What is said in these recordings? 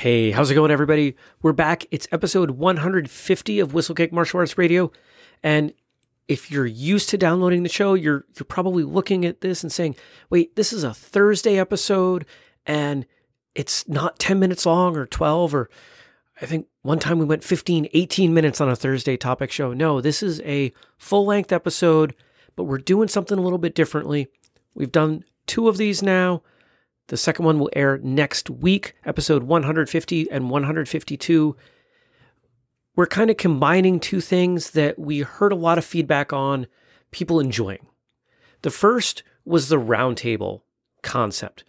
Hey, how's it going, everybody? We're back. It's episode 150 of Whistlekick Martial Arts Radio. And if you're used to downloading the show, you're you're probably looking at this and saying, wait, this is a Thursday episode and it's not 10 minutes long or 12 or I think one time we went 15, 18 minutes on a Thursday topic show. No, this is a full length episode, but we're doing something a little bit differently. We've done two of these now. The second one will air next week, episode 150 and 152. We're kind of combining two things that we heard a lot of feedback on people enjoying. The first was the roundtable concept.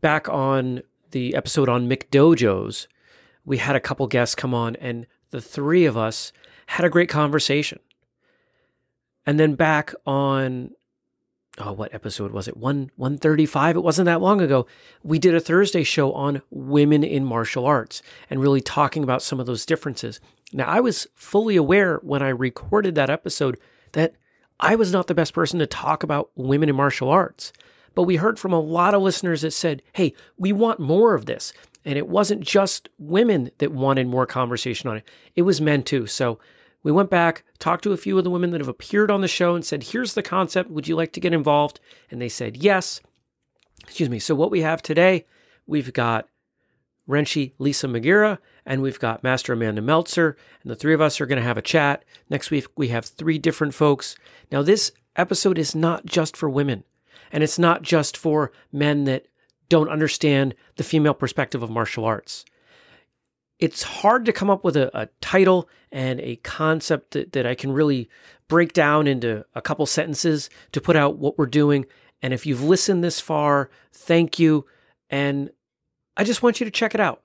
Back on the episode on McDojos, we had a couple guests come on, and the three of us had a great conversation. And then back on oh, what episode was it? One one thirty five. It wasn't that long ago. We did a Thursday show on women in martial arts and really talking about some of those differences. Now, I was fully aware when I recorded that episode that I was not the best person to talk about women in martial arts. But we heard from a lot of listeners that said, hey, we want more of this. And it wasn't just women that wanted more conversation on it, it was men too. So we went back, talked to a few of the women that have appeared on the show and said, here's the concept. Would you like to get involved? And they said, yes. Excuse me. So, what we have today, we've got Renshi Lisa Magiera, and we've got Master Amanda Meltzer, and the three of us are going to have a chat. Next week, we have three different folks. Now, this episode is not just for women, and it's not just for men that don't understand the female perspective of martial arts it's hard to come up with a, a title and a concept that, that I can really break down into a couple sentences to put out what we're doing. And if you've listened this far, thank you. And I just want you to check it out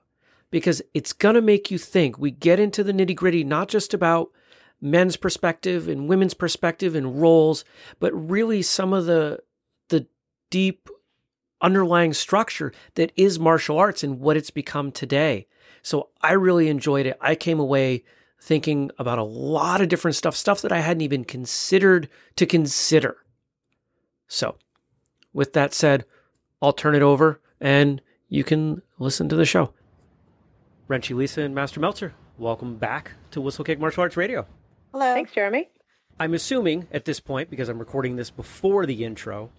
because it's going to make you think. We get into the nitty gritty, not just about men's perspective and women's perspective and roles, but really some of the, the deep underlying structure that is martial arts and what it's become today. So I really enjoyed it. I came away thinking about a lot of different stuff, stuff that I hadn't even considered to consider. So, with that said, I'll turn it over and you can listen to the show. Renshi Lisa and Master Meltzer, welcome back to Whistlekick Martial Arts Radio. Hello. Thanks, Jeremy. I'm assuming at this point, because I'm recording this before the intro,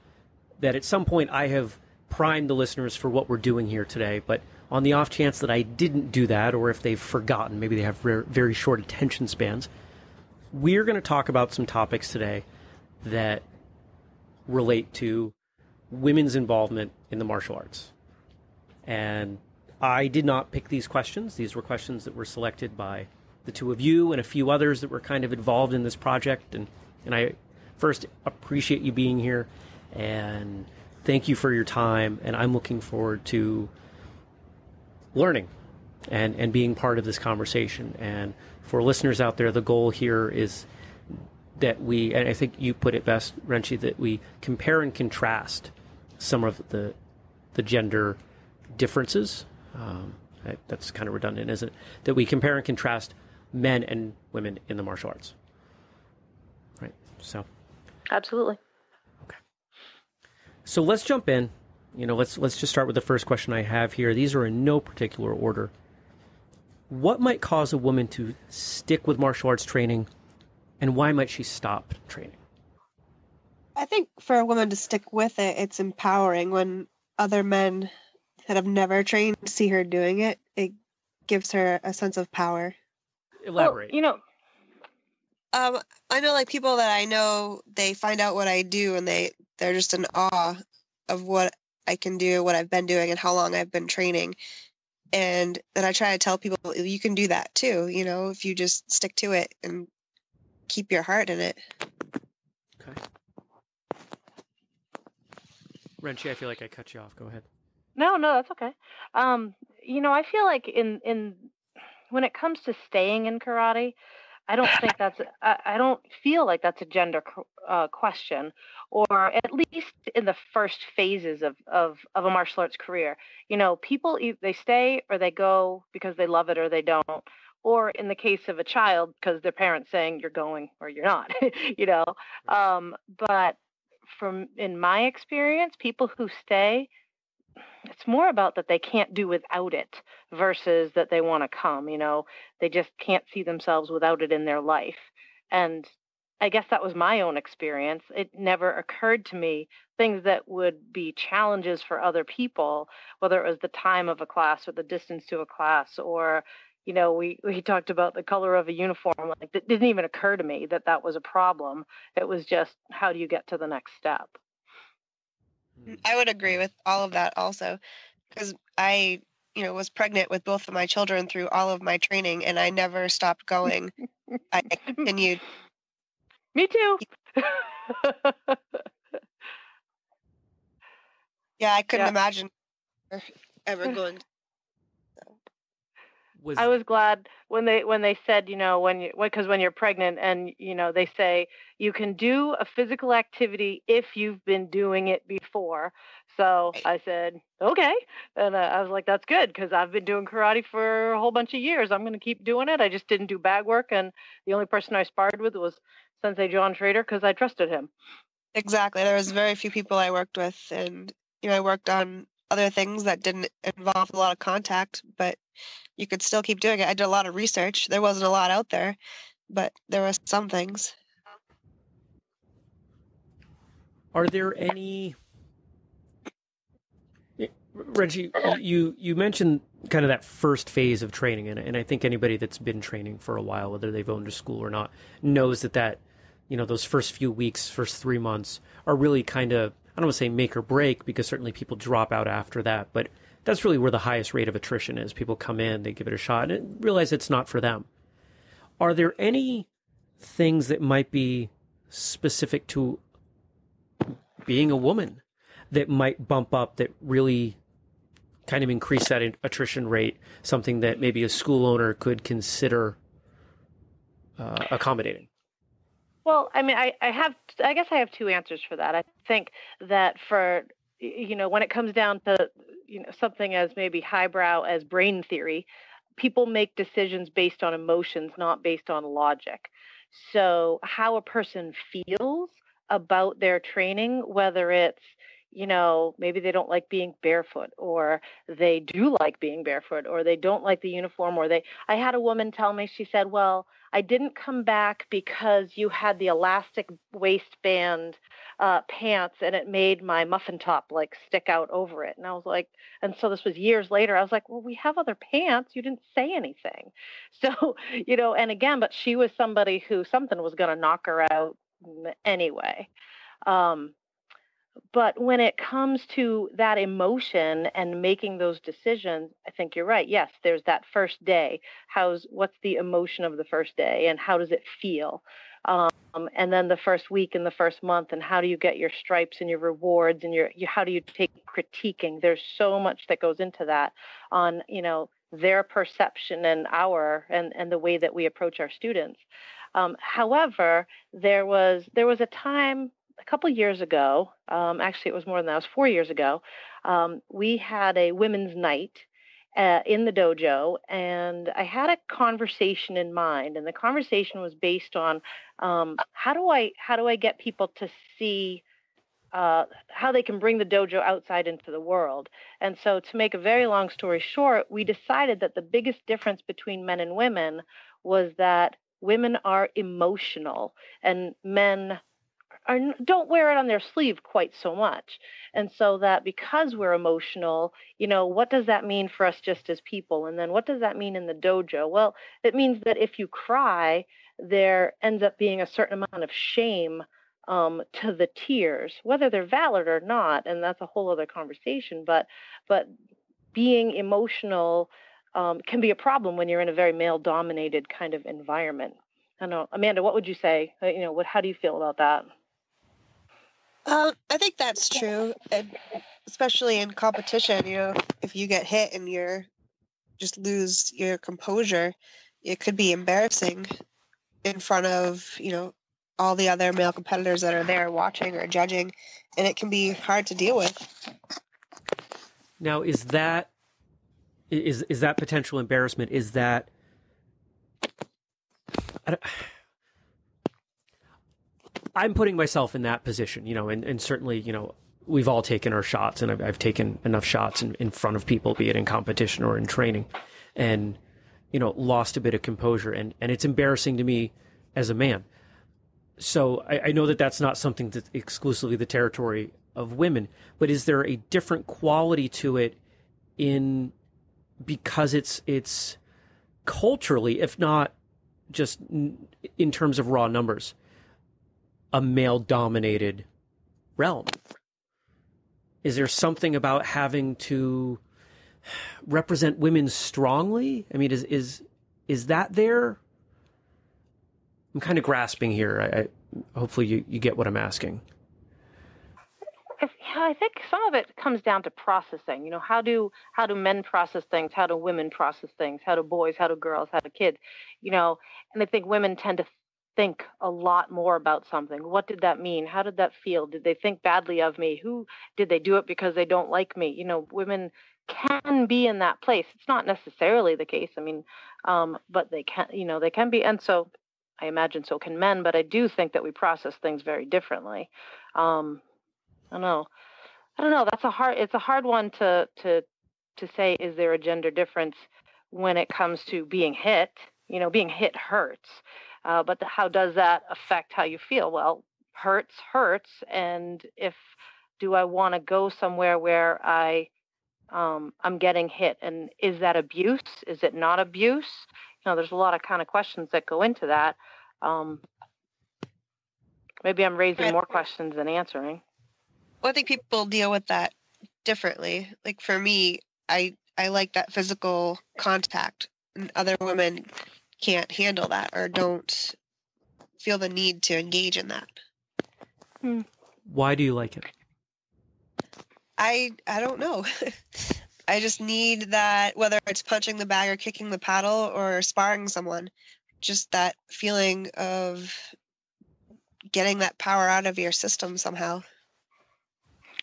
that at some point I have primed the listeners for what we're doing here today. But on the off chance that I didn't do that, or if they've forgotten, maybe they have very short attention spans, we're going to talk about some topics today that relate to women's involvement in the martial arts. And I did not pick these questions. These were questions that were selected by the two of you and a few others that were kind of involved in this project. And, and I first appreciate you being here and thank you for your time. And I'm looking forward to learning and, and being part of this conversation. And for listeners out there, the goal here is that we, and I think you put it best, Renshi, that we compare and contrast some of the the gender differences. Um, that's kind of redundant, isn't it? That we compare and contrast men and women in the martial arts. Right. So. Absolutely. Okay. So let's jump in you know, let's let's just start with the first question I have here. These are in no particular order. What might cause a woman to stick with martial arts training, and why might she stop training? I think for a woman to stick with it, it's empowering when other men that have never trained see her doing it. It gives her a sense of power. Elaborate. Well, you know, um, I know like people that I know, they find out what I do and they they're just in awe of what I can do, what I've been doing, and how long I've been training. And then I try to tell people you can do that too, you know, if you just stick to it and keep your heart in it. Okay. Renshi, I feel like I cut you off. Go ahead. No, no, that's okay. Um, you know, I feel like in in when it comes to staying in karate, I don't think that's I, I don't feel like that's a gender uh, question, or at least in the first phases of, of of a martial arts career. You know, people they stay or they go because they love it or they don't, or in the case of a child because their parents saying you're going or you're not. you know, um, but from in my experience, people who stay it's more about that they can't do without it versus that they want to come you know? They just can't see themselves without it in their life. And i guess that was my own experience. It never occurred to me things that would be challenges for other people whether it was the time of a class or the distance to a class or you know we we talked about the color of a uniform like it didn't even occur to me that that was a problem. It was just how do you get to the next step Mm-hmm. I would agree with all of that also because I, you know, was pregnant with both of my children through all of my training and I never stopped going. I continued. Me too. yeah, I couldn't Yeah. imagine ever going. Was I was glad when they when they said you know when you because when you're pregnant and you know they say you can do a physical activity if you've been doing it before. So I said okay, and uh, I was like that's good because I've been doing karate for a whole bunch of years. I'm going to keep doing it. I just didn't do bag work, and the only person I sparred with was Sensei John Trader because I trusted him. Exactly. There was very few people I worked with, and you know, I worked on other things that didn't involve a lot of contact, but you could still keep doing it. I did a lot of research. There wasn't a lot out there, but there was some things. Are there any? Eh, Reggie, you you mentioned kind of that first phase of training, and and I think anybody that's been training for a while, whether they've owned a school or not, knows that that you know those first few weeks, first three months are really kind of I don't want to say make or break because certainly people drop out after that, but that's really where the highest rate of attrition is. People come in, they give it a shot, and realize it's not for them. Are there any things that might be specific to being a woman that might bump up that really kind of increase that attrition rate something that maybe a school owner could consider uh, accommodating Well, I mean, I, I have, I guess I have two answers for that. I think that for, you know, when it comes down to, you know, something as maybe highbrow as brain theory, people make decisions based on emotions, not based on logic. So, how a person feels about their training, whether it's, you know, maybe they don't like being barefoot or they do like being barefoot or they don't like the uniform or they, I had a woman tell me, she said, well, I didn't come back because you had the elastic waistband uh, pants and it made my muffin top like stick out over it. And I was like, and so this was years later. I was like, well, we have other pants. You didn't say anything. So, you know, and again, but she was somebody who something was going to knock her out mm, anyway. Um, but when it comes to that emotion and making those decisions i think you're right. Yes there's that first day. How's what's the emotion of the first day and how does it feel? Um, and then the first week and the first month and how do you get your stripes and your rewards and your you, how do you take critiquing? There's so much that goes into that on you know their perception and our and and the way that we approach our students. Um, however there was there was a time a couple years ago, um, actually, it was more than that, it was four years ago, um, we had a women's night uh, in the dojo, and I had a conversation in mind, and the conversation was based on um, how do I how do I get people to see uh, how they can bring the dojo outside into the world. And so, to make a very long story short, we decided that the biggest difference between men and women was that women are emotional and men are, don't wear it on their sleeve quite so much. And so that because we're emotional, you know, what does that mean for us just as people? And then what does that mean in the dojo? Well, it means that if you cry, there ends up being a certain amount of shame um, to the tears, whether they're valid or not, and that's a whole other conversation. But but being emotional um, can be a problem when you're in a very male-dominated kind of environment. I know, Amanda. What would you say? Uh, You know, what? How do you feel about that? Uh, I think that's true, and especially in competition. You know, if you get hit and you're just lose your composure, it could be embarrassing in front of you know all the other male competitors that are there watching or judging, and it can be hard to deal with. now is that is is that potential embarrassment is that I don't- I'm putting myself in that position, you know, and, and certainly, you know, we've all taken our shots, and I've, I've taken enough shots in, in front of people, be it in competition or in training, and you know, lost a bit of composure, and and it's embarrassing to me as a man. So I, I know that that's not something that's exclusively the territory of women, but is there a different quality to it in because it's it's culturally, if not just in terms of raw numbers, a male dominated realm? Is there something about having to represent women strongly? I mean, is is is that there? I'm kind of grasping here. I, I hopefully you, you get what I'm asking. I think some of it comes down to processing. You know, how do how do men process things? How do women process things? How do boys? How do girls? How do kids? You know, and I think women tend to think a lot more about something. What did that mean? How did that feel? Did they think badly of me? Who did they do it because they don't like me? You know, women can be in that place. It's not necessarily the case. I mean, um, but they can, you know, they can be. And so I imagine so can men, but I do think that we process things very differently. Um, I don't know. I don't know. That's a hard. It's a hard one to to to say. Is there a gender difference when it comes to being hit? You know, being hit hurts. Uh, but the, how does that affect how you feel? Well, hurts hurts, and if do I want to go somewhere where I um, I'm getting hit, and is that abuse? Is it not abuse? You know, there's a lot of kind of questions that go into that. Um, maybe I'm raising more questions than answering. Well, I think people deal with that differently. Like for me, I I like that physical contact, and other women can't handle that or don't feel the need to engage in that. Hmm. Why do you like it? I I don't know. I just need that whether it's punching the bag or kicking the paddle or sparring someone, just that feeling of getting that power out of your system somehow.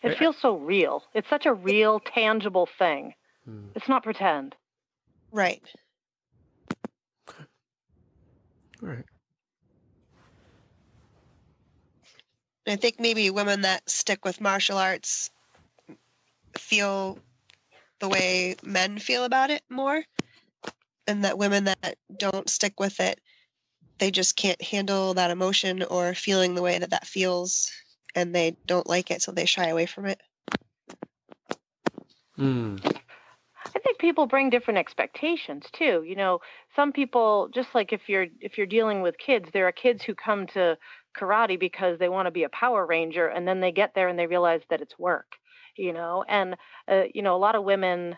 It feels so real. It's such a real, tangible thing. Hmm. It's not pretend. Right. All right. I think maybe women that stick with martial arts feel the way men feel about it more, and that women that don't stick with it, they just can't handle that emotion or feeling the way that that feels, and they don't like it, so they shy away from it. Hmm. I think people bring different expectations too. You know, some people just like if you're if you're dealing with kids, there are kids who come to karate because they want to be a power ranger and then they get there and they realize that it's work, you know. And uh, you know, a lot of women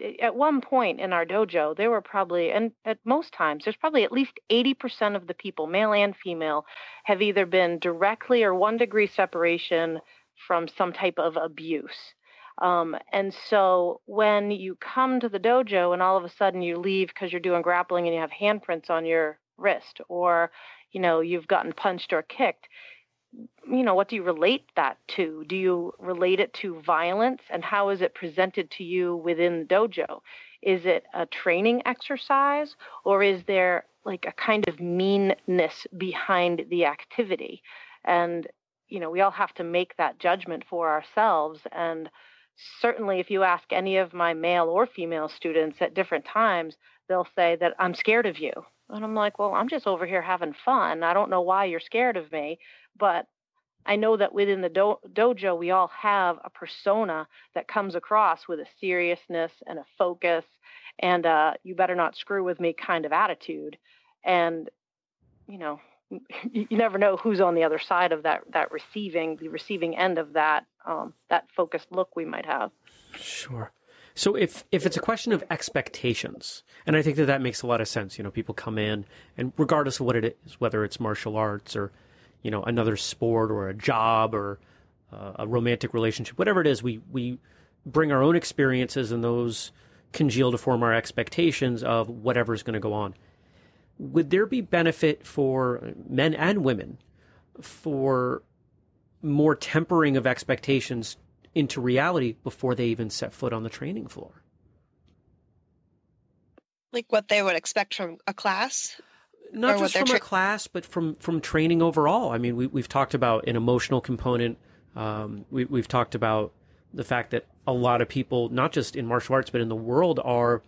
eh, at one point in our dojo, there were probably, and at most times, there's probably at least 80% of the people, male and female, have either been directly or one degree separation from some type of abuse. Um, and so when you come to the dojo and all of a sudden you leave because you're doing grappling and you have handprints on your wrist, or you know you've gotten punched or kicked, you know what do you relate that to? Do you relate it to violence, and how is it presented to you within the dojo? Is it a training exercise, or is there like a kind of meanness behind the activity? And you know we all have to make that judgment for ourselves and certainly if you ask any of my male or female students at different times, they'll say that I'm scared of you. And I'm like, well, I'm just over here having fun. I don't know why you're scared of me, but I know that within the do- dojo, we all have a persona that comes across with a seriousness and a focus and uh, you better not screw with me kind of attitude. And, you know, you, never know who's on the other side of that that receiving the receiving end of that um, that focused look we might have. Sure. So if if it's a question of expectations, and I think that that makes a lot of sense. You know, people come in, and regardless of what it is, whether it's martial arts or you know another sport or a job or uh, a romantic relationship, whatever it is, we we bring our own experiences, and those congeal to form our expectations of whatever is going to go on would there be benefit for men and women for more tempering of expectations into reality before they even set foot on the training floor? Like what they would expect from a class? Not just from tra- a class, but from, from training overall. I mean, we, we've talked about an emotional component Um, we, we've talked about the fact that a lot of people, not just in martial arts, but in the world, are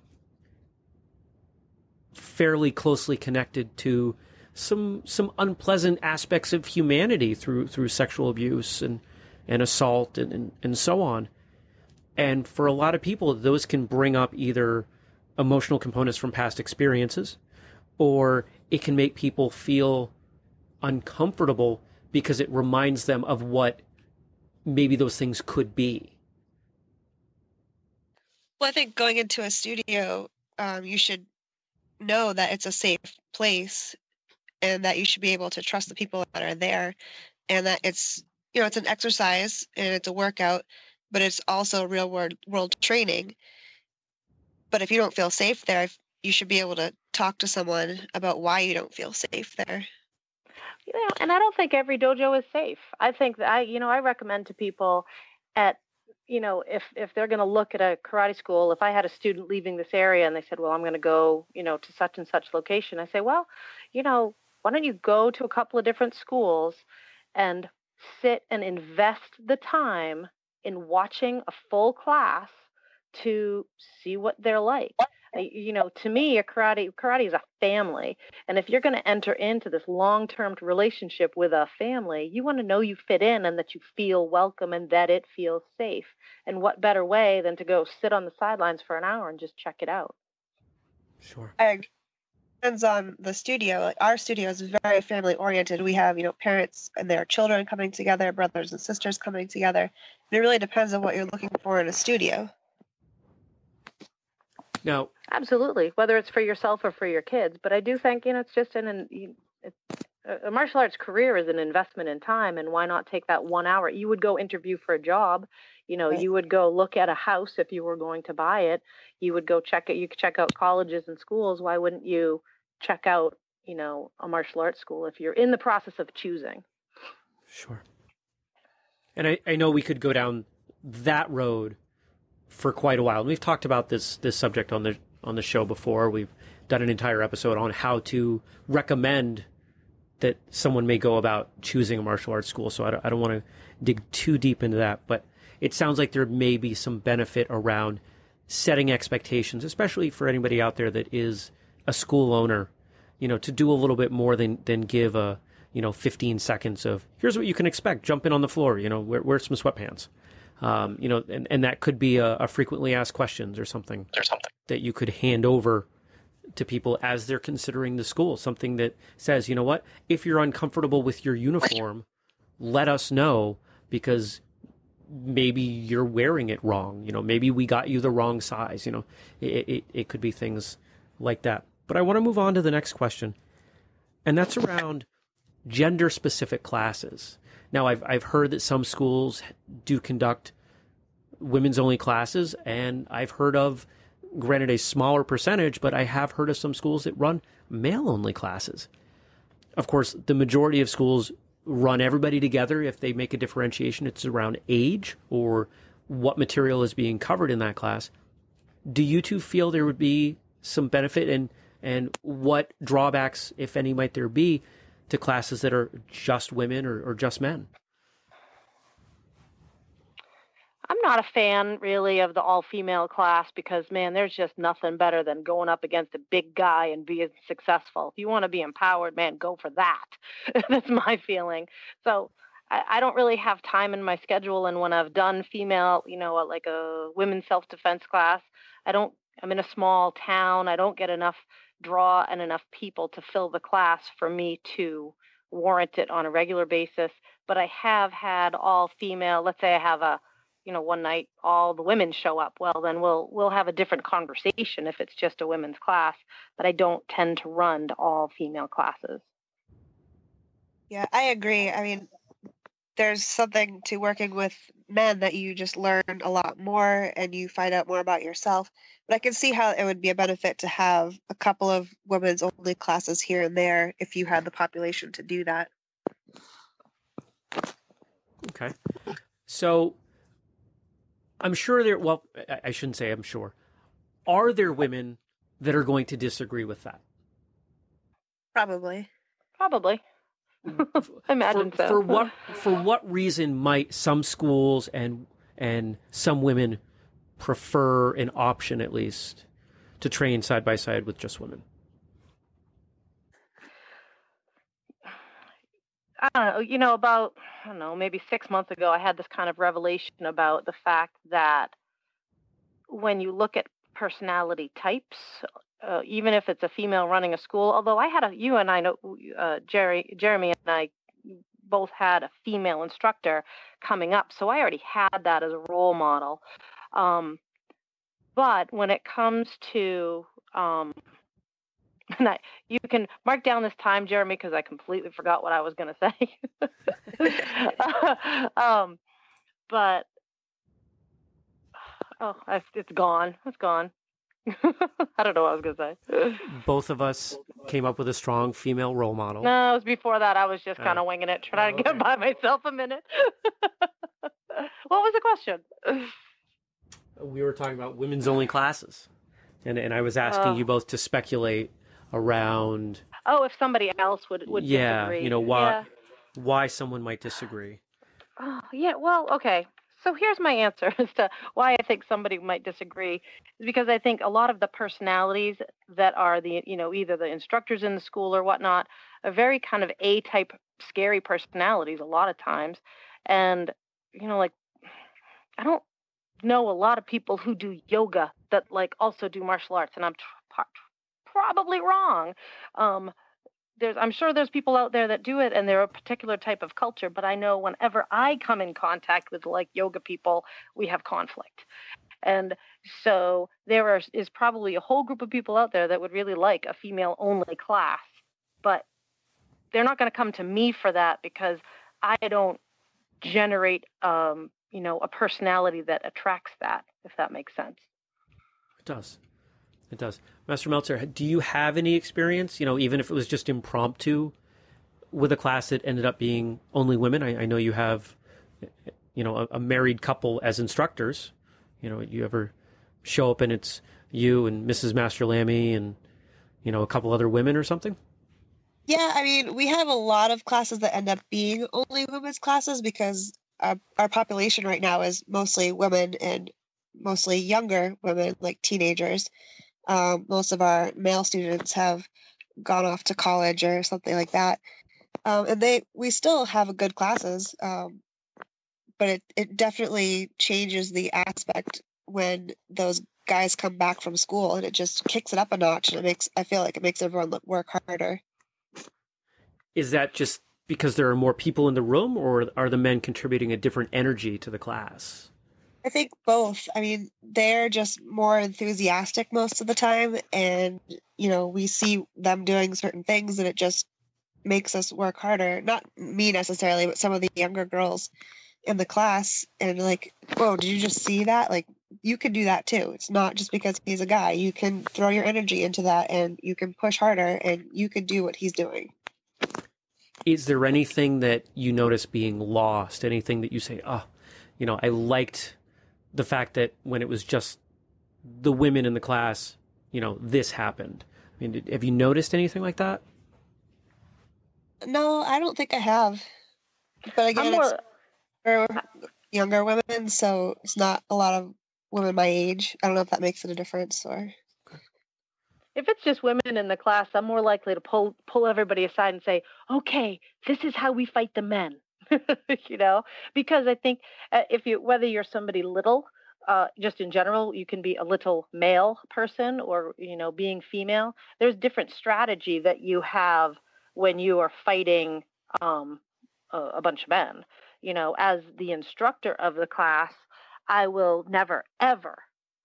fairly closely connected to some some unpleasant aspects of humanity through through sexual abuse and and assault and, and, and so on. And for a lot of people, those can bring up either emotional components from past experiences, or it can make people feel uncomfortable because it reminds them of what maybe those things could be. Well, I think going into a studio, um, you should know that it's a safe place and that you should be able to trust the people that are there and that it's you know it's an exercise and it's a workout but it's also real world world training. But if you don't feel safe there you should be able to talk to someone about why you don't feel safe there. You know and i don't think every dojo is safe. I think that i you know i recommend to people at you know if if they're going to look at a karate school if i had a student leaving this area and they said well i'm going to go you know to such and such location i say well you know why don't you go to a couple of different schools and sit and invest the time in watching a full class to see what they're like. You know, to me, a karate karate is a family, and if you're going to enter into this long-term relationship with a family, you want to know you fit in and that you feel welcome and that it feels safe. And what better way than to go sit on the sidelines for an hour and just check it out? Sure. I depends on the studio. Like our studio is very family oriented. We have, you know, parents and their children coming together, brothers and sisters coming together. And it really depends on what you're looking for in a studio. Now, absolutely, whether it's for yourself or for your kids. But I do think you know it's just an it's, a martial arts career is an investment in time, and why not take that one hour? You would go interview for a job. You know, right. you would go look at a house if you were going to buy it. You would go check it. You could check out colleges and schools. Why wouldn't you check out, you know, a martial arts school if you're in the process of choosing? Sure. And I, I know we could go down that road for quite a while. And we've talked about this this subject on the on the show before. We've done an entire episode on how to recommend that someone may go about choosing a martial arts school. So I don't, I don't want to dig too deep into that, but it sounds like there may be some benefit around setting expectations, especially for anybody out there that is a school owner, you know, to do a little bit more than, than give a, you know, 15 seconds of here's what you can expect. Jump in on the floor, you know, wear, wear some sweatpants. Um, you know, and, and that could be a, a frequently asked questions or something, or something that you could hand over to people as they're considering the school. Something that says, you know what, if you're uncomfortable with your uniform, let us know because maybe you're wearing it wrong. You know, maybe we got you the wrong size. You know, it, it, it could be things like that. But I want to move on to the next question, and that's around gender specific classes. Now, I've, I've heard that some schools do conduct women's only classes, and I've heard of, granted, a smaller percentage, but I have heard of some schools that run male only classes. Of course, the majority of schools run everybody together. If they make a differentiation, it's around age or what material is being covered in that class. Do you two feel there would be some benefit and and what drawbacks, if any, might there be to classes that are just women or, or just men? I'm not a fan really of the all female class because man, there's just nothing better than going up against a big guy and being successful. If you want to be empowered, man, go for that. That's my feeling. So I, I, don't really have time in my schedule, and when I've done female, you know, like a women's self defense class, I don't. I'm in a small town. I don't get enough draw and enough people to fill the class for me to warrant it on a regular basis. But I have had all female. Let's say I have a you know one night all the women show up well then we'll we'll have a different conversation if it's just a women's class but i don't tend to run to all female classes yeah i agree i mean there's something to working with men that you just learn a lot more and you find out more about yourself but i can see how it would be a benefit to have a couple of women's only classes here and there if you had the population to do that okay so I'm sure there. Well, I shouldn't say I'm sure. Are there women that are going to disagree with that? Probably. Probably. Imagine for, so. for what for what reason might some schools and and some women prefer an option at least to train side by side with just women? I don't know, you know, about, I don't know, maybe six months ago, I had this kind of revelation about the fact that when you look at personality types, uh, even if it's a female running a school, although I had a, you and I know, uh, Jerry, Jeremy and I both had a female instructor coming up. So I already had that as a role model. Um, but when it comes to um, and I, you can mark down this time, Jeremy, because I completely forgot what I was going to say. um, but oh, it's gone. It's gone. I don't know what I was going to say. Both of us came up with a strong female role model. No, it was before that. I was just kind of Oh. winging it, trying Oh, to get by myself a minute. what was the question? We were talking about women's only classes, and and I was asking Oh. you both to speculate around Oh, if somebody else would would yeah, disagree. you know why Yeah. why someone might disagree. Oh, yeah, well, okay. So here's my answer as to why I think somebody might disagree is because I think a lot of the personalities that are the, you know, either the instructors in the school or whatnot are very kind of A type scary personalities a lot of times. And, you know, like, I don't know a lot of people who do yoga that like also do martial arts, and I'm tr- pro- probably wrong. Um, there's I'm sure there's people out there that do it and they're a particular type of culture, but I know whenever I come in contact with like yoga people, we have conflict. And so there are, is probably a whole group of people out there that would really like a female only class, but they're not going to come to me for that because I don't generate um, you know, a personality that attracts that, if that makes sense. It does. It does. Master Meltzer, do you have any experience, you know, even if it was just impromptu with a class that ended up being only women? I, I know you have, you know, a, a married couple as instructors. You know, you ever show up and it's you and Mrs. Master Lammy and, you know, a couple other women or something? Yeah, I mean, we have a lot of classes that end up being only women's classes because our, our population right now is mostly women and mostly younger women, like teenagers. Um, most of our male students have gone off to college or something like that, um, and they we still have a good classes, um, but it it definitely changes the aspect when those guys come back from school, and it just kicks it up a notch, and it makes I feel like it makes everyone look, work harder. Is that just because there are more people in the room or are the men contributing a different energy to the class? I think both. I mean, they're just more enthusiastic most of the time, and you know, we see them doing certain things, and it just makes us work harder. Not me necessarily, but some of the younger girls in the class, and like, whoa, did you just see that? Like, you can do that too. It's not just because he's a guy. You can throw your energy into that, and you can push harder, and you can do what he's doing. is there anything that you notice being lost? Anything that you say, oh, you know, I liked the fact that when it was just the women in the class, you know, this happened. I mean, did, have you noticed anything like that? No, I don't think I have. But again, I'm it's for younger women, so it's not a lot of women my age. I don't know if that makes it a difference or. if it's just women in the class, I'm more likely to pull pull everybody aside and say, "Okay, this is how we fight the men." you know, because I think uh, if you whether you're somebody little, uh, just in general, you can be a little male person or you know being female. There's different strategy that you have when you are fighting um, a, a bunch of men. You know, as the instructor of the class, I will never, ever,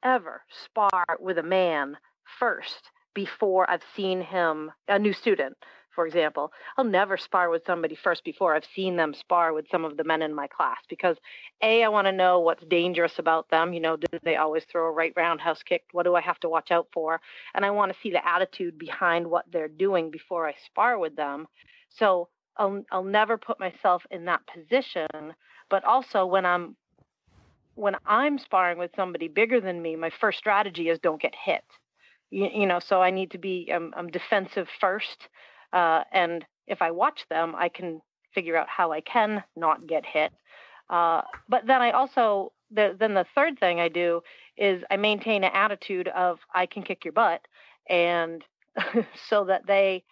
ever spar with a man first before I've seen him, a new student, for example. I'll never spar with somebody first before I've seen them spar with some of the men in my class because A, I want to know what's dangerous about them. You know, do they always throw a right roundhouse kick? What do I have to watch out for? And I want to see the attitude behind what they're doing before I spar with them. So I'll, I'll never put myself in that position. But also when I'm when I'm sparring with somebody bigger than me, my first strategy is don't get hit. You, you know, so I need to be I'm, I'm defensive first, uh, and if I watch them, I can figure out how I can not get hit. Uh, but then I also the, then the third thing I do is I maintain an attitude of I can kick your butt, and so that they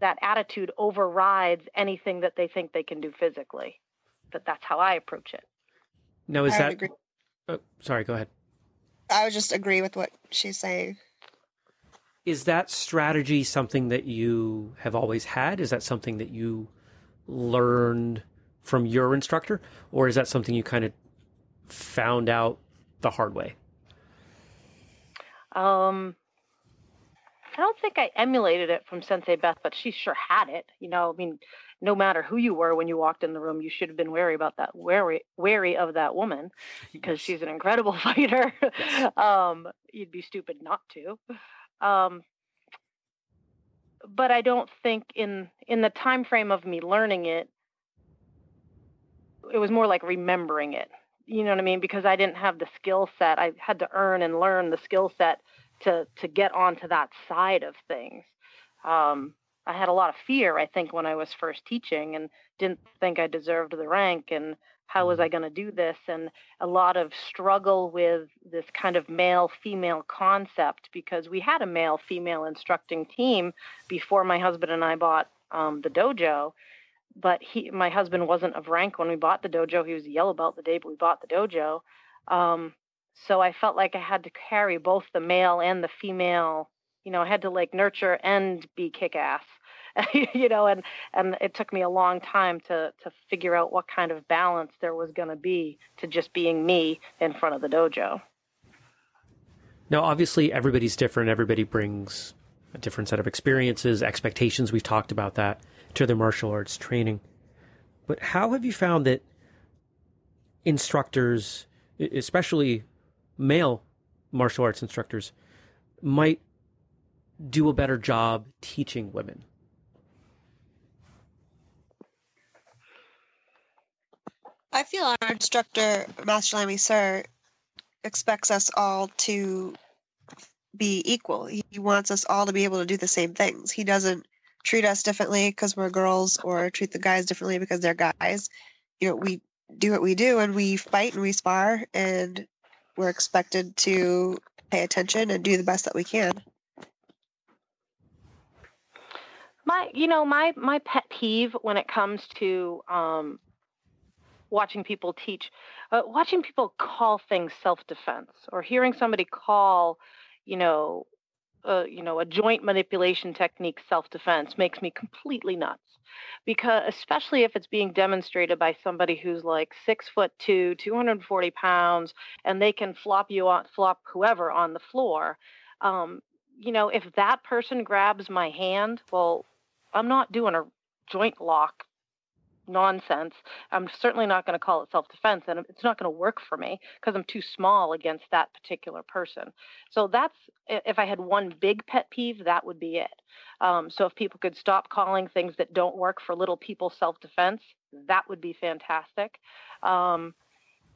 that attitude overrides anything that they think they can do physically. But that's how I approach it. Now, is I that? Oh, sorry, go ahead. I would just agree with what she's saying. Is that strategy something that you have always had? Is that something that you learned from your instructor, or is that something you kind of found out the hard way? Um, I don't think I emulated it from Sensei Beth, but she sure had it. You know, I mean, no matter who you were when you walked in the room, you should have been wary about that, wary, wary of that woman, because Yes. she's an incredible fighter. Yes. um, you'd be stupid not to. Um, but I don't think in in the time frame of me learning it, it was more like remembering it. You know what I mean? Because I didn't have the skill set. I had to earn and learn the skill set to to get onto that side of things. Um, I had a lot of fear, I think, when I was first teaching, and didn't think I deserved the rank. And how was I going to do this? And a lot of struggle with this kind of male female concept because we had a male female instructing team before my husband and I bought um, the dojo. But he, my husband, wasn't of rank when we bought the dojo. He was a yellow belt the day we bought the dojo. Um, so I felt like I had to carry both the male and the female. You know, I had to like nurture and be kick ass. you know, and and it took me a long time to to figure out what kind of balance there was going to be to just being me in front of the dojo. Now, obviously, everybody's different. Everybody brings a different set of experiences, expectations. We've talked about that to their martial arts training. But how have you found that instructors, especially male martial arts instructors, might do a better job teaching women? I feel our instructor, Master Lamy Sir, expects us all to be equal. He wants us all to be able to do the same things. He doesn't treat us differently because we're girls or treat the guys differently because they're guys. You know, we do what we do and we fight and we spar and we're expected to pay attention and do the best that we can. My, you know, my my pet peeve when it comes to um, watching people teach, uh, watching people call things self-defense, or hearing somebody call, you know, uh, you know, a joint manipulation technique self-defense makes me completely nuts. Because especially if it's being demonstrated by somebody who's like six foot two, 240 pounds, and they can flop you on, flop whoever on the floor. Um, you know, if that person grabs my hand, well, I'm not doing a joint lock nonsense. I'm certainly not going to call it self defense, and it's not going to work for me because I'm too small against that particular person. So that's if I had one big pet peeve, that would be it. Um, so if people could stop calling things that don't work for little people self defense, that would be fantastic. Um,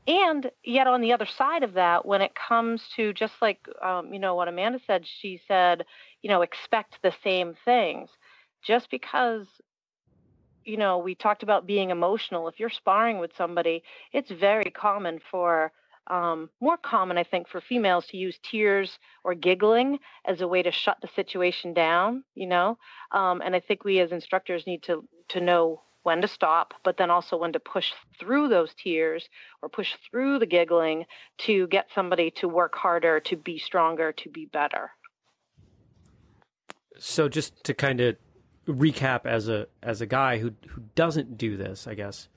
and yet on the other side of that, when it comes to just like um, you know what Amanda said, she said, you know, expect the same things. Just because you know, we talked about being emotional. If you're sparring with somebody, it's very common for, um, more common, I think, for females to use tears or giggling as a way to shut the situation down, you know? Um, and I think we as instructors need to, to know when to stop, but then also when to push through those tears or push through the giggling to get somebody to work harder, to be stronger, to be better. So just to kind of recap as a as a guy who who doesn't do this, I guess.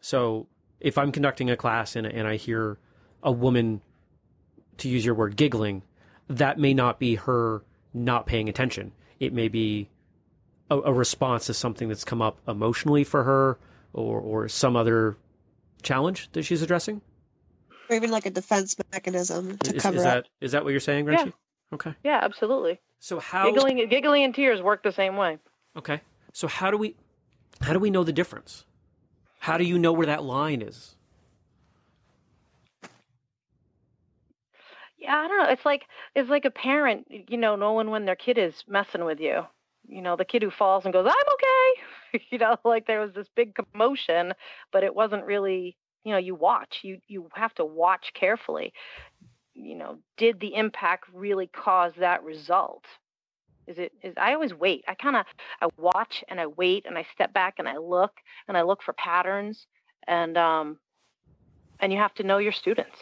So if I'm conducting a class and and I hear a woman to use your word giggling, that may not be her not paying attention. It may be a, a response to something that's come up emotionally for her or or some other challenge that she's addressing. Or even like a defense mechanism to Is, cover is up. that is that what you're saying, Yeah. Okay. Yeah, absolutely. So how Giggling, giggling and tears work the same way. Okay. So how do we how do we know the difference? How do you know where that line is? Yeah, I don't know. It's like it's like a parent, you know, knowing when their kid is messing with you. you know, the kid who falls and goes, I'm okay. you know, like there was this big commotion, but it wasn't really, you know, you watch, you, you have to watch carefully. You know, did the impact really cause that result? Is it is I always wait. I kind of I watch and I wait and I step back and I look and I look for patterns and um and you have to know your students.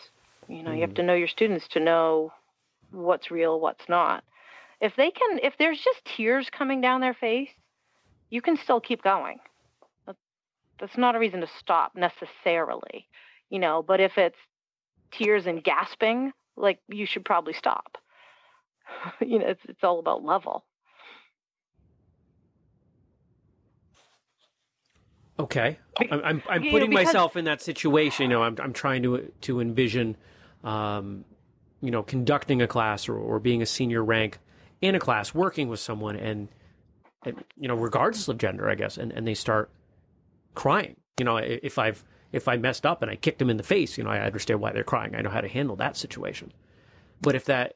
You know, mm. you have mm-hmm. to know your students to know what's real, what's not. If they can, if there's just tears coming down their face, you can still keep going. That's not a reason to stop necessarily, you know, but if it's tears and gasping, like you should probably stop. you know, it's, it's all about level. Okay, I'm I'm, I'm putting know, myself in that situation. You know, I'm I'm trying to to envision, um, you know, conducting a class or, or being a senior rank in a class, working with someone, and, and you know, regardless of gender, I guess, and and they start crying. You know, if I've if I messed up and I kicked them in the face, you know, I understand why they're crying. I know how to handle that situation. But if that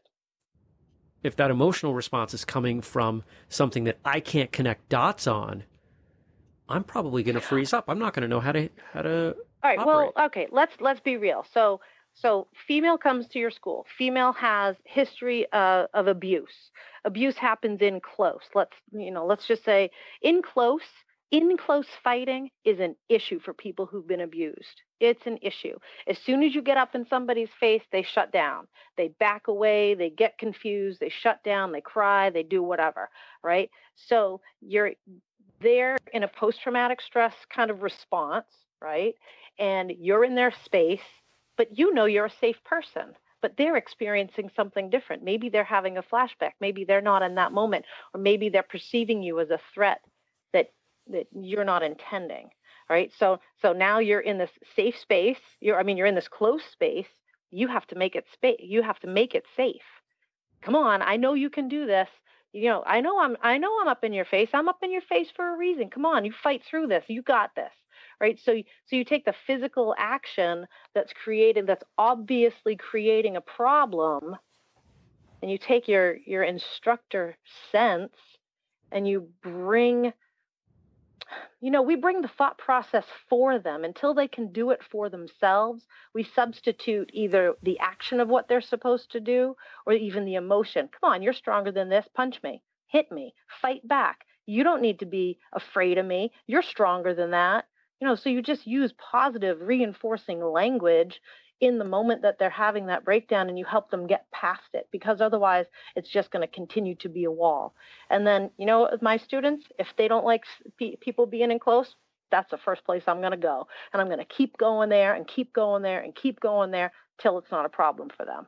if that emotional response is coming from something that I can't connect dots on, I'm probably going to freeze up. I'm not going to know how to how to. All right. Operate. Well, okay. Let's let's be real. So so female comes to your school. Female has history uh, of abuse. Abuse happens in close. Let's you know. Let's just say in close. In close fighting is an issue for people who've been abused. It's an issue. As soon as you get up in somebody's face, they shut down. They back away. They get confused. They shut down. They cry. They do whatever. Right. So you're they're in a post traumatic stress kind of response, right? And you're in their space, but you know you're a safe person. But they're experiencing something different. Maybe they're having a flashback. Maybe they're not in that moment, or maybe they're perceiving you as a threat that that you're not intending. Right. So so now you're in this safe space. You're I mean you're in this close space. You have to make it space. You have to make it safe. Come on, I know you can do this you know i know i'm i know i'm up in your face i'm up in your face for a reason come on you fight through this you got this right so so you take the physical action that's created that's obviously creating a problem and you take your your instructor sense and you bring you know, we bring the thought process for them until they can do it for themselves. We substitute either the action of what they're supposed to do or even the emotion. Come on, you're stronger than this. Punch me, hit me, fight back. You don't need to be afraid of me. You're stronger than that. You know, so you just use positive reinforcing language in the moment that they're having that breakdown and you help them get past it because otherwise it's just going to continue to be a wall. And then, you know, with my students, if they don't like people being in close, that's the first place I'm going to go. And I'm going to keep going there and keep going there and keep going there till it's not a problem for them.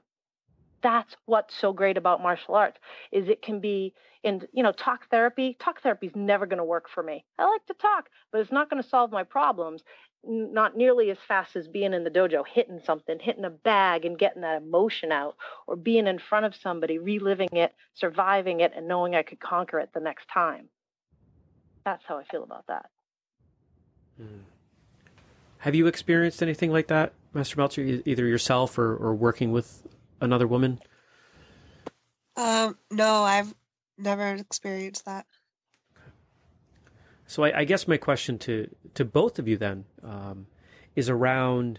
That's what's so great about martial arts is it can be in you know talk therapy talk therapy is never going to work for me i like to talk but it's not going to solve my problems not nearly as fast as being in the dojo, hitting something, hitting a bag and getting that emotion out, or being in front of somebody, reliving it, surviving it, and knowing I could conquer it the next time. That's how I feel about that. Hmm. Have you experienced anything like that, Master Meltzer, either yourself or, or working with another woman? Um, no, I've never experienced that. So I, I, guess my question to to both of you then um, is around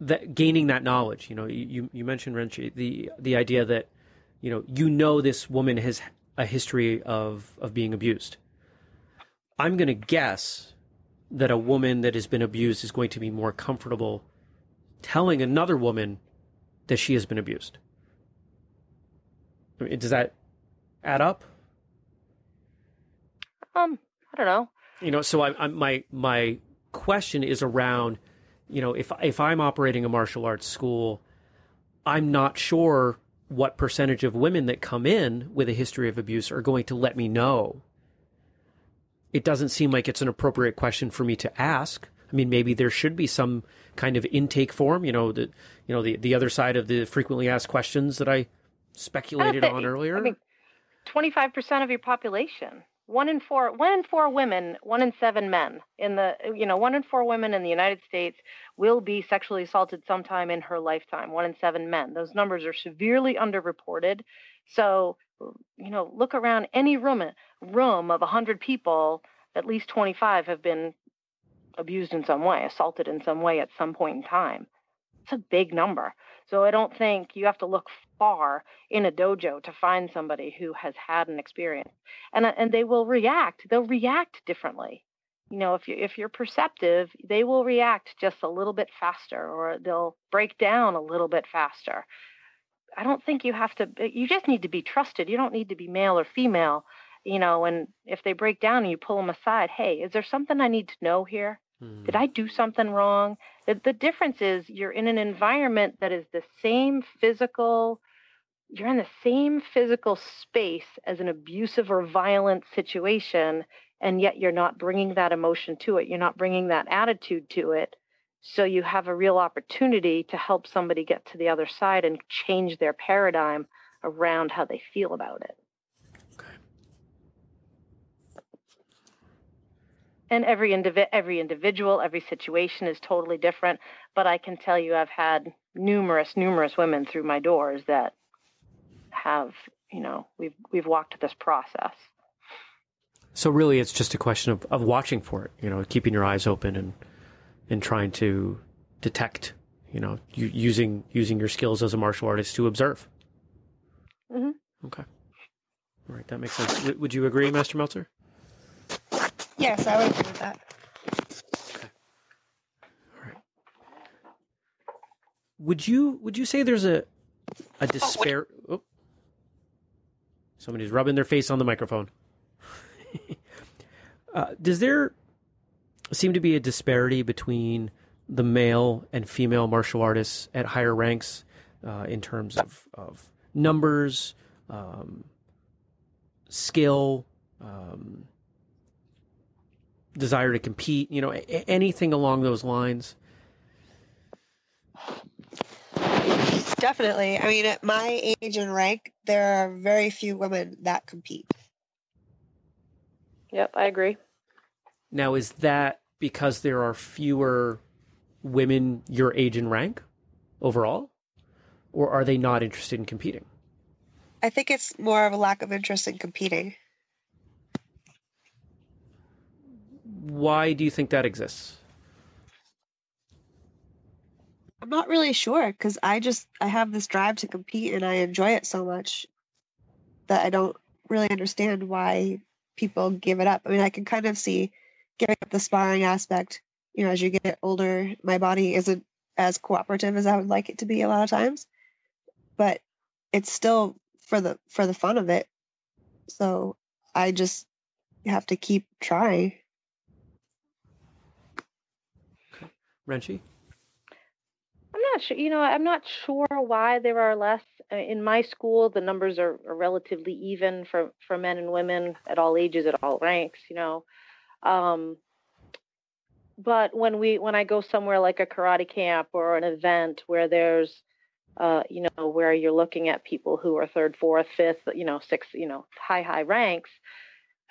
that gaining that knowledge. You know, you you mentioned Renshi the the idea that you know you know this woman has a history of of being abused. I'm going to guess that a woman that has been abused is going to be more comfortable telling another woman that she has been abused. Does that add up? Um, I don't know. You know, so I, I, my my question is around, you know, if if I'm operating a martial arts school, I'm not sure what percentage of women that come in with a history of abuse are going to let me know. It doesn't seem like it's an appropriate question for me to ask. I mean, maybe there should be some kind of intake form, you know, the you know the the other side of the frequently asked questions that I speculated I on earlier. I mean, twenty five percent of your population one in four one in four women one in seven men in the you know one in four women in the united states will be sexually assaulted sometime in her lifetime one in seven men those numbers are severely underreported so you know, look around any room room of 100 people, at least 25 have been abused in some way, assaulted in some way at some point in time. It's a big number. So I don't think you have to look far in a dojo to find somebody who has had an experience. And uh, and they will react. They'll react differently. You know, if you if you're perceptive, they will react just a little bit faster or they'll break down a little bit faster. I don't think you have to uh, you just need to be trusted. You don't need to be male or female, you know, and if they break down and you pull them aside, hey, is there something I need to know here? Did hmm. I do something wrong? The, the difference is you're in an environment that is the same physical, you're in the same physical space as an abusive or violent situation, and yet you're not bringing that emotion to it. You're not bringing that attitude to it. So you have a real opportunity to help somebody get to the other side and change their paradigm around how they feel about it. And every indivi- every individual every situation is totally different but i can tell you i've had numerous numerous women through my doors that have you know we've we've walked this process. So really it's just a question of, of watching for it you know keeping your eyes open and and trying to detect you know using using your skills as a martial artist to observe. Mm-hmm. okay. All right. That makes sense. W- would you agree master meltzer Yes, I would agree with that. All right. Would you would you say there's a a despair? Oh, oh. Somebody's rubbing their face on the microphone. uh, does there seem to be a disparity between the male and female martial artists at higher ranks uh, in terms of, of numbers, um, skill, um, desire to compete, you know, anything along those lines? Definitely. I mean, at my age and rank, there are very few women that compete. Yep, I agree. Now, is that because there are fewer women your age and rank overall? Or are they not interested in competing? I think it's more of a lack of interest in competing. Why do you think that exists? I'm not really sure because I just I have this drive to compete and I enjoy it so much that I don't really understand why people give it up. I mean, I can kind of see giving up the sparring aspect. You know, as you get older, my body isn't as cooperative as I would like it to be a lot of times, but it's still for the for the fun of it. So I just have to keep trying. Renshi? I'm not sure. You know, I'm not sure why there are less. Uh, in my school, the numbers are, are, relatively even for for men and women at all ages, at all ranks. You know, um, but when we when I go somewhere like a karate camp or an event where there's uh, you know, where you're looking at people who are third, fourth, fifth, you know, sixth, you know, high, high ranks.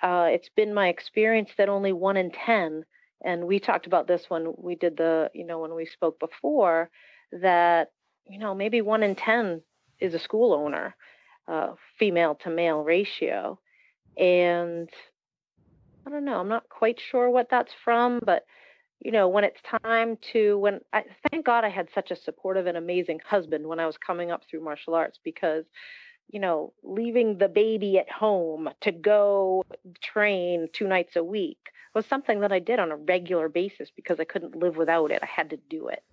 Uh, it's been my experience that only one in 10 and we talked about this when we did the you know when we spoke before that you know maybe one in ten is a school owner uh, female to male ratio. And i don't know i'm not quite sure what that's from but you know when it's time to when i thank god i had such a supportive and amazing husband when i was coming up through martial arts because you know leaving the baby at home to go train two nights a week was something that I did on a regular basis because I couldn't live without it. I had to do it.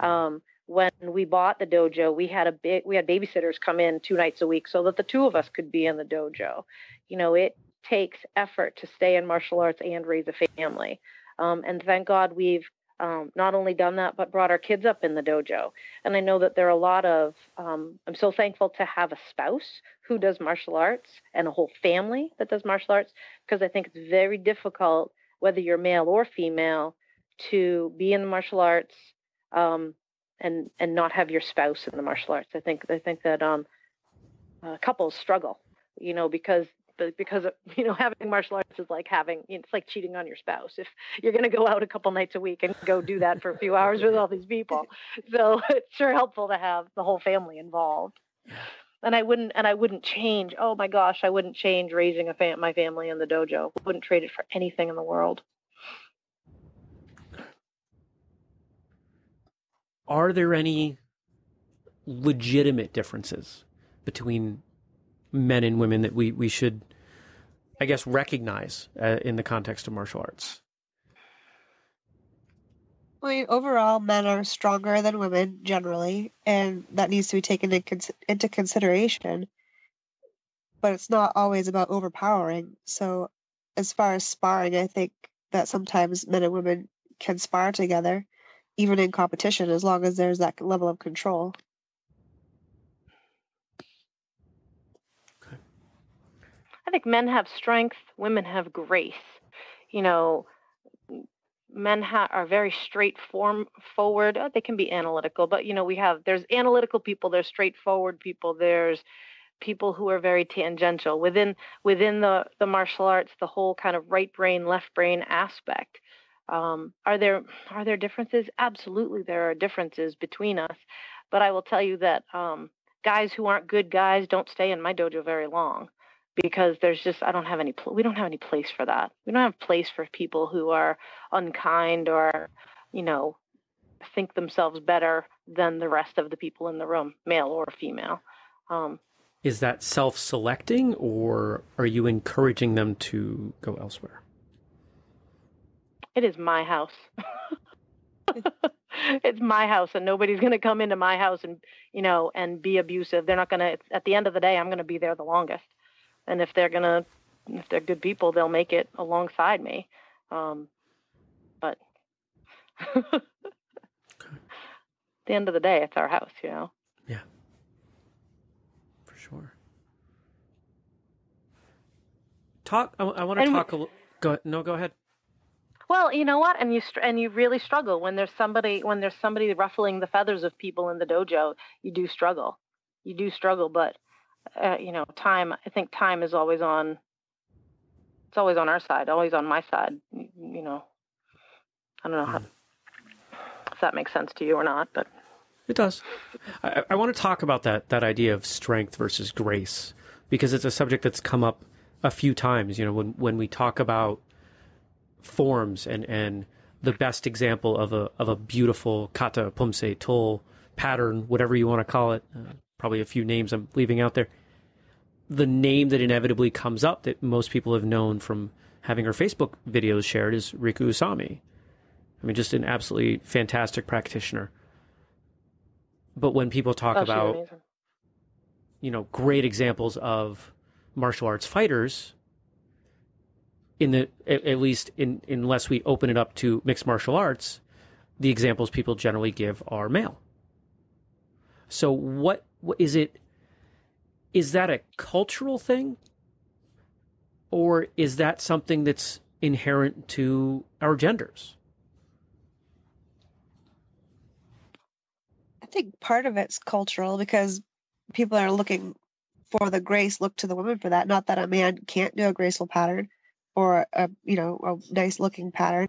Um, when we bought the dojo, we had a big we had babysitters come in two nights a week so that the two of us could be in the dojo. You know, it takes effort to stay in martial arts and raise a family. Um, and thank God we've um, not only done that, but brought our kids up in the dojo. And I know that there are a lot of, um, I'm so thankful to have a spouse who does martial arts and a whole family that does martial arts because I think it's very difficult whether you're male or female, to be in the martial arts um, and and not have your spouse in the martial arts. I think I think that um, uh, couples struggle, you know, because because you know having martial arts is like having it's like cheating on your spouse. If you're going to go out a couple nights a week and go do that for a few hours with all these people. So it's sure helpful to have the whole family involved and I wouldn't and I wouldn't change. Oh my gosh, I wouldn't change raising a fam- my family in the dojo. Wouldn't trade it for anything in the world. Are there any legitimate differences between men and women that we we should, I guess, recognize uh, in the context of martial arts? I mean, overall, men are stronger than women generally, and that needs to be taken in cons- into consideration. But it's not always about overpowering. So, as far as sparring, I think that sometimes men and women can spar together, even in competition, as long as there's that level of control. I think men have strength, women have grace. You know, men ha- are very straightforward. Uh, they can be analytical, but you know, we have there's analytical people, there's straightforward people, there's people who are very tangential within within the the martial arts. The whole kind of right brain, left brain aspect. Um, are there are there differences? Absolutely, there are differences between us. But I will tell you that um, guys who aren't good guys don't stay in my dojo very long because there's just I don't have any we don't have any place for that. We don't have place for people who are unkind or you know think themselves better than the rest of the people in the room, male or female. Um, Is that self-selecting, or are you encouraging them to go elsewhere? It is my house. it's my house, and nobody's going to come into my house and you know and be abusive. They're not going to. At the end of the day, I'm going to be there the longest and if they're gonna if they're good people they'll make it alongside me. Um, but at the end of the day it's our house you know? Yeah. For sure. Talk i, I want to talk we, a little go no go ahead. Well, you know what, and you and you really struggle when there's somebody when there's somebody ruffling the feathers of people in the dojo. You do struggle, you do struggle, but uh, you know, time. I think time is always on. It's always on our side, always on my side. You know, I don't know how, if that makes sense to you or not, but it does. I, I want to talk about that that idea of strength versus grace because it's a subject that's come up a few times. You know, when when we talk about forms and and the best example of a of a beautiful kata poomsae tul pattern, whatever you want to call it. Uh, probably a few names I'm leaving out there. The name that inevitably comes up that most people have known from having her Facebook videos shared is Rika Usami. I mean, just an absolutely fantastic practitioner. But when people talk oh, about, you know, great examples of martial arts fighters, in the at, at least in unless we open it up to mixed martial arts, the examples people generally give are male. So what is it is that a cultural thing? Or is that something that's inherent to our genders? I think part of it's cultural because people are looking for the grace look to the woman for that. Not that a man can't do a graceful pattern or a you know a nice looking pattern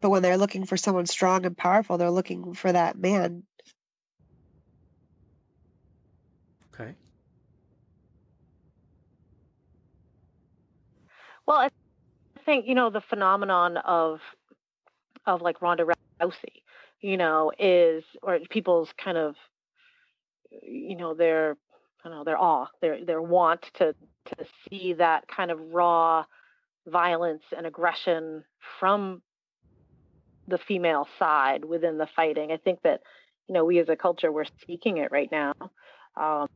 but when they're looking for someone strong and powerful they're looking for that man Okay. Well, I think you know the phenomenon of of like Ronda Rousey, you know, is or people's kind of you know their I don't know their awe, their their want to to see that kind of raw violence and aggression from the female side within the fighting. I think that you know we as a culture we're seeking it right now. Um,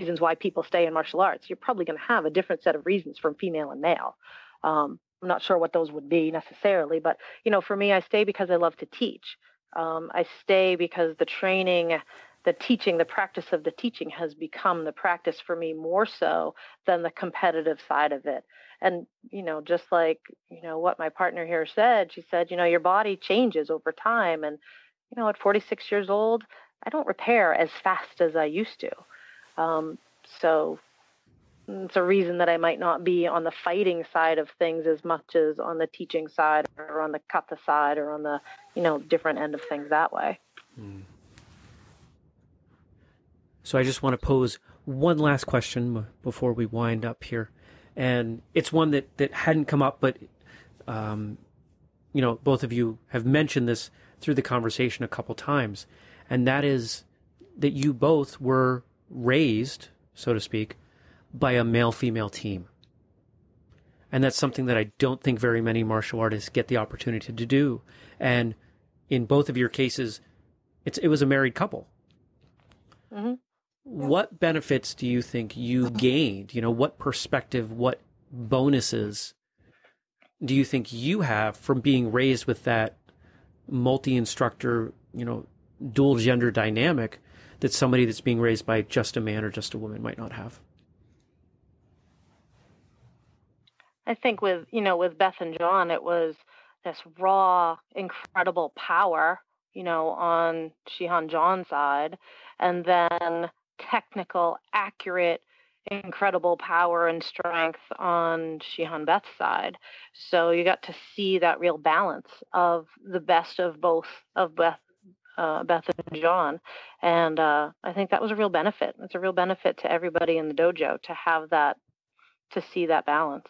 reasons why people stay in martial arts, you're probably going to have a different set of reasons from female and male. Um, I'm not sure what those would be necessarily, but you know, for me, I stay because I love to teach. Um, I stay because the training, the teaching, the practice of the teaching has become the practice for me more so than the competitive side of it. And you know, just like you know what my partner here said, she said, you know, your body changes over time, and you know, at 46 years old, I don't repair as fast as I used to. Um, so it's a reason that I might not be on the fighting side of things as much as on the teaching side or on the kata side or on the you know different end of things that way. Mm. So I just want to pose one last question before we wind up here, and it's one that that hadn't come up, but um, you know, both of you have mentioned this through the conversation a couple times, and that is that you both were raised, so to speak, by a male female team. And that's something that I don't think very many martial artists get the opportunity to do. And in both of your cases, it's it was a married couple. Mm-hmm. What benefits do you think you gained? You know, what perspective, what bonuses do you think you have from being raised with that multi instructor, you know, dual gender dynamic that somebody that's being raised by just a man or just a woman might not have? I think with you know with Beth and John, it was this raw, incredible power, you know, on Shihan John's side, and then technical, accurate, incredible power and strength on Shihan Beth's side. So you got to see that real balance of the best of both of Beth. Uh, Beth and John, and uh, I think that was a real benefit. It's a real benefit to everybody in the dojo to have that, to see that balance.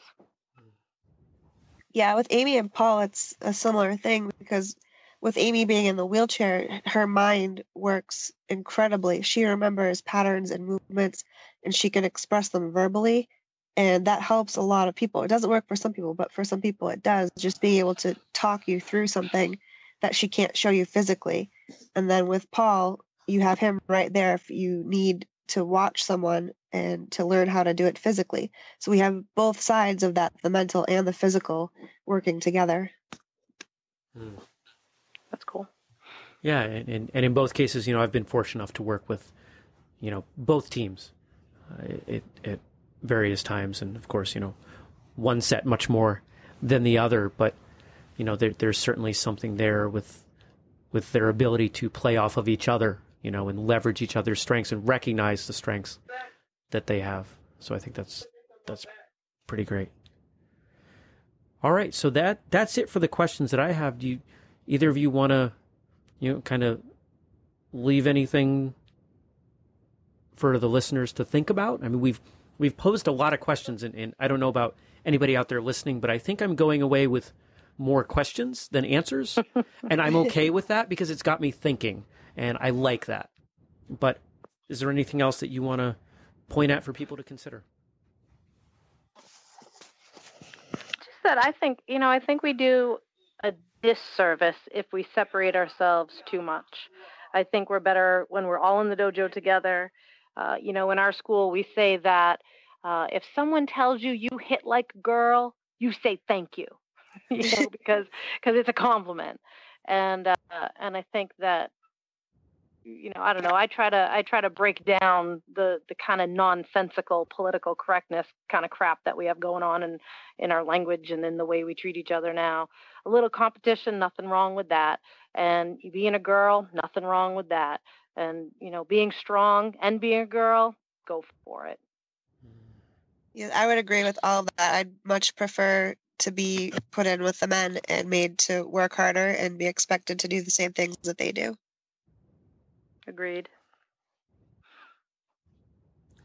Yeah, with Amy and Paul, it's a similar thing because with Amy being in the wheelchair, her mind works incredibly. She remembers patterns and movements and she can express them verbally. And that helps a lot of people. It doesn't work for some people, but for some people it does. Just being able to talk you through something that she can't show you physically. And then with Paul, you have him right there if you need to watch someone and to learn how to do it physically. So we have both sides of that, the mental and the physical, working together. Mm. That's cool. Yeah, and, and, and in both cases, you know, I've been fortunate enough to work with, you know, both teams uh, at, at various times, and of course, you know, one set much more than the other, but you know, there, there's certainly something there with with their ability to play off of each other, you know, and leverage each other's strengths and recognize the strengths that they have. So I think that's that's pretty great. All right, so that that's it for the questions that I have. Do you either of you want to you know kind of leave anything for the listeners to think about? I mean, we've we've posed a lot of questions and, and I don't know about anybody out there listening, but I think I'm going away with more questions than answers. and I'm okay with that because it's got me thinking and I like that. But is there anything else that you want to point at for people to consider? Just that I think, you know, I think we do a disservice if we separate ourselves too much. I think we're better when we're all in the dojo together. Uh, you know, in our school, we say that uh, if someone tells you you hit like a girl, you say thank you, you know, because because it's a compliment. And uh, and I think that you know, I don't know. I try to I try to break down the the kind of nonsensical political correctness kind of crap that we have going on in in our language and in the way we treat each other now. A little competition, nothing wrong with that. And being a girl, nothing wrong with that. And you know, being strong and being a girl, go for it. Yeah, I would agree with all of that. I'd much prefer to be put in with the men and made to work harder and be expected to do the same things that they do. Agreed.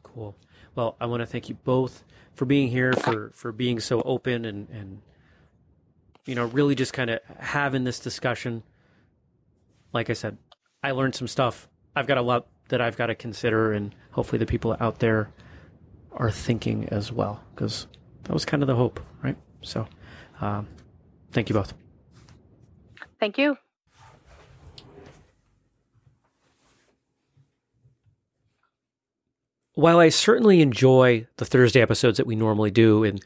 Cool. Well, I want to thank you both for being here, for for being so open and and you know really just kind of having this discussion. Like I said, I learned some stuff. I've got a lot that I've got to consider, and hopefully the people out there are thinking as well, because that was kind of the hope, right? So, um, thank you both. Thank you. while I certainly enjoy the Thursday episodes that we normally do, and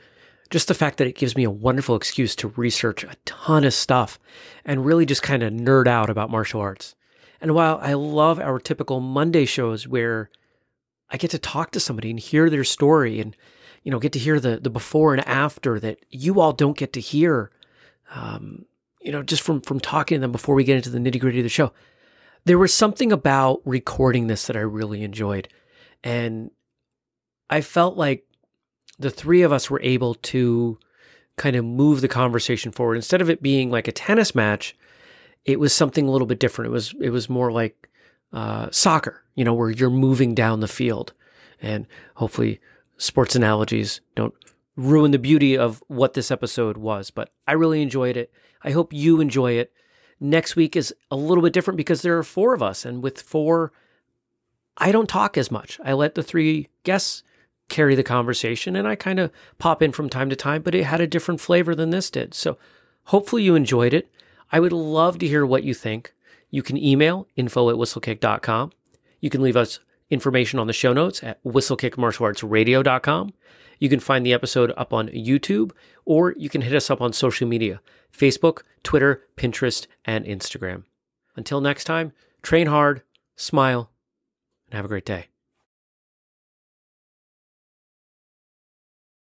just the fact that it gives me a wonderful excuse to research a ton of stuff and really just kind of nerd out about martial arts. And while I love our typical Monday shows where I get to talk to somebody and hear their story and, you know, get to hear the, the before and after that you all don't get to hear, um, you know, just from, from talking to them before we get into the nitty gritty of the show. There was something about recording this that I really enjoyed. And I felt like the three of us were able to kind of move the conversation forward. Instead of it being like a tennis match, it was something a little bit different. It was it was more like uh, soccer, you know, where you're moving down the field, and hopefully, sports analogies don't ruin the beauty of what this episode was. But I really enjoyed it. I hope you enjoy it. Next week is a little bit different because there are four of us, and with four, I don't talk as much. I let the three guests carry the conversation, and I kind of pop in from time to time, but it had a different flavor than this did. So hopefully you enjoyed it. I would love to hear what you think. You can email info at whistlekick.com. You can leave us information on the show notes at whistlekickmartialartsradio.com. You can find the episode up on YouTube, or you can hit us up on social media Facebook, Twitter, Pinterest, and Instagram. Until next time, train hard, smile, and have a great day.